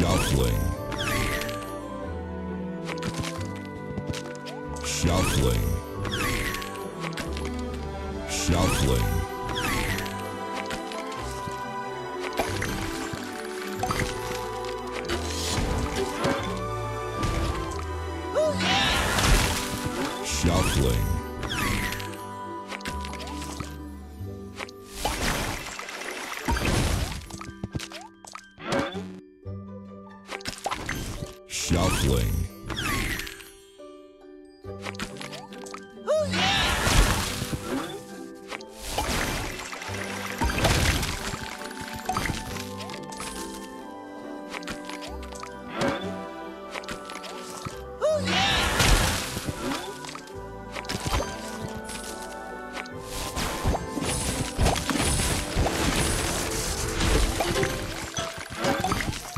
Shuffling. Shuffling. Shuffling. Shuffling. Shuffling.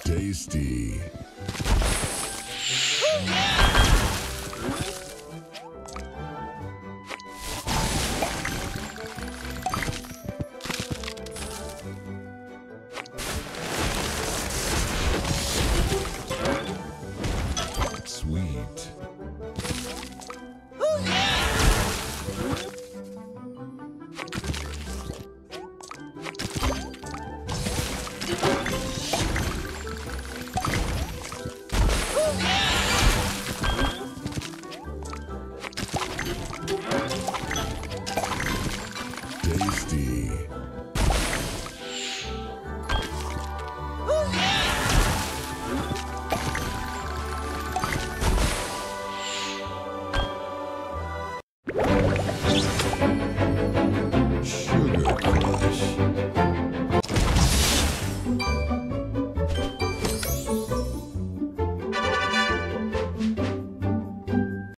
Tasty. Yeah!